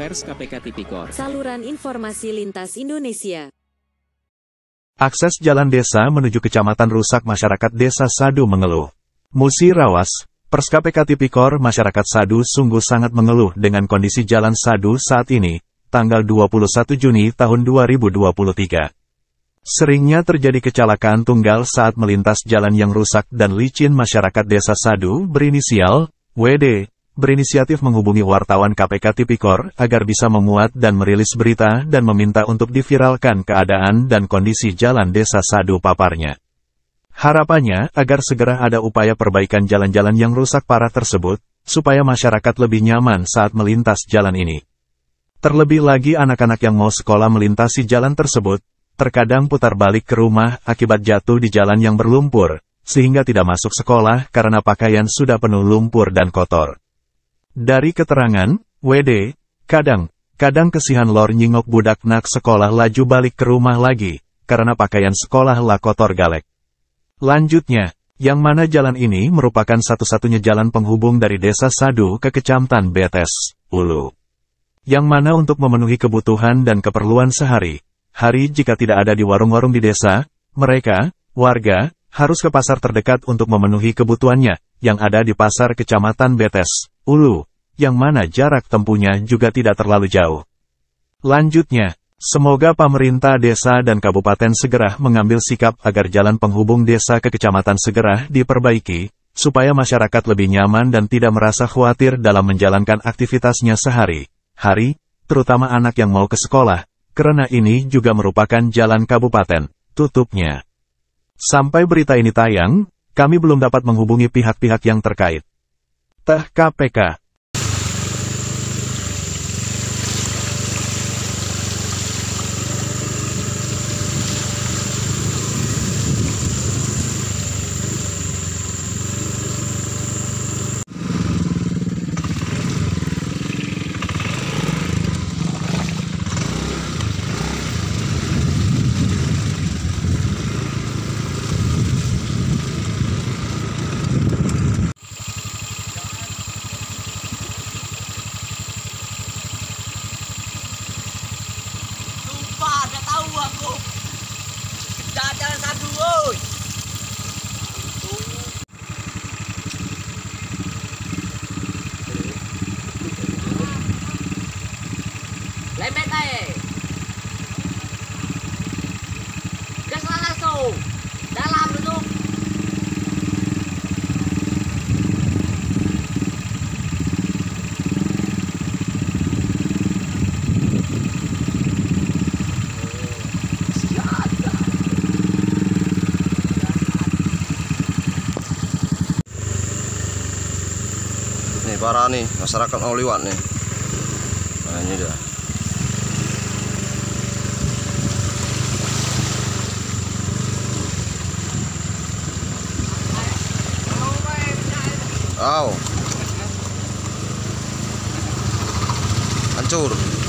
Pers KPK Tipikor. Saluran informasi lintas Indonesia. Akses jalan desa menuju kecamatan rusak masyarakat desa Sadu mengeluh. Musi Rawas, Pers KPK Tipikor masyarakat Sadu sungguh sangat mengeluh dengan kondisi jalan Sadu saat ini, tanggal 21 Juni tahun 2023. Seringnya terjadi kecelakaan tunggal saat melintas jalan yang rusak dan licin masyarakat desa Sadu berinisial WD berinisiatif menghubungi wartawan KPK Tipikor agar bisa memuat dan merilis berita dan meminta untuk diviralkan keadaan dan kondisi jalan desa Sadu paparnya. Harapannya agar segera ada upaya perbaikan jalan-jalan yang rusak parah tersebut, supaya masyarakat lebih nyaman saat melintas jalan ini. Terlebih lagi anak-anak yang mau sekolah melintasi jalan tersebut, terkadang putar balik ke rumah akibat jatuh di jalan yang berlumpur, sehingga tidak masuk sekolah karena pakaian sudah penuh lumpur dan kotor. Dari keterangan, WD, kadang, kadang kesihan lor nyingok budak nak sekolah laju balik ke rumah lagi, karena pakaian sekolah lah kotor galek. Lanjutnya, yang mana jalan ini merupakan satu-satunya jalan penghubung dari desa Sadu ke kecamatan Betes, Ulu. Yang mana untuk memenuhi kebutuhan dan keperluan sehari, hari jika tidak ada di warung-warung di desa, mereka, warga, harus ke pasar terdekat untuk memenuhi kebutuhannya, yang ada di pasar kecamatan Betes, Ulu, yang mana jarak tempuhnya juga tidak terlalu jauh. Lanjutnya, semoga pemerintah desa dan kabupaten segera mengambil sikap agar jalan penghubung desa ke kecamatan segera diperbaiki, supaya masyarakat lebih nyaman dan tidak merasa khawatir dalam menjalankan aktivitasnya sehari-hari, terutama anak yang mau ke sekolah, karena ini juga merupakan jalan kabupaten, tutupnya. Sampai berita ini tayang, kami belum dapat menghubungi pihak-pihak yang terkait. Teh KPK aku. Jalan satu, woi. Lembet aja. Gas langsung. Dalam duduk. Nih parah nih, masyarakat mau lewat nih. Nah ini dia. Aw. Hancur.